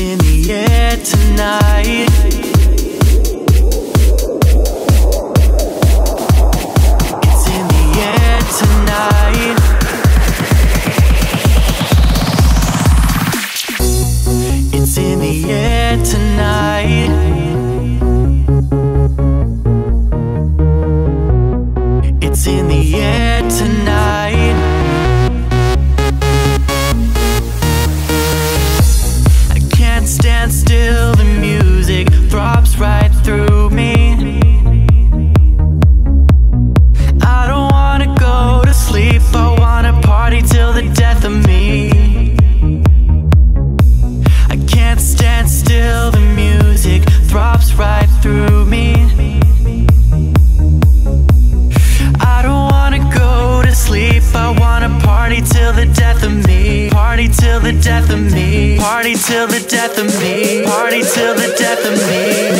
in the air tonight. It's in the air tonight. It's in the air tonight. It's in the air tonight. Party till the death of me. Party till the death of me.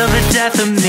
till the death of me.